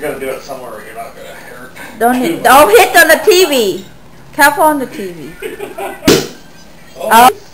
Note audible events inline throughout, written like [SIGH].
You gotta do it somewhere where you're not gonna hurt. Don't hit, don't hit on the TV. Careful on the TV. [LAUGHS] Oh. Oh.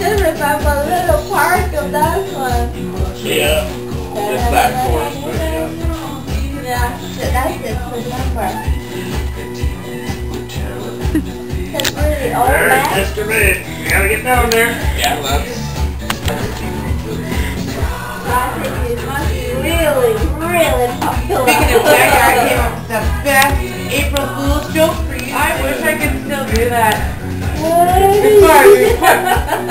I just remember a little part of that one. Yeah. It's that chorus, yeah. Yeah, that's it. Remember. That's really old just a minute. You gotta get down there. Yeah, that's. I think it must be really, really popular. Speaking of that, I came up with the best April Fool's joke for you. I wish I could still do that. I'm [LAUGHS]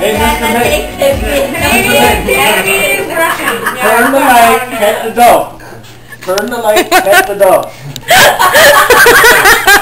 Hey, Mr. Mick. Turn the light, hit the door. Turn the light, hit the door. [LAUGHS]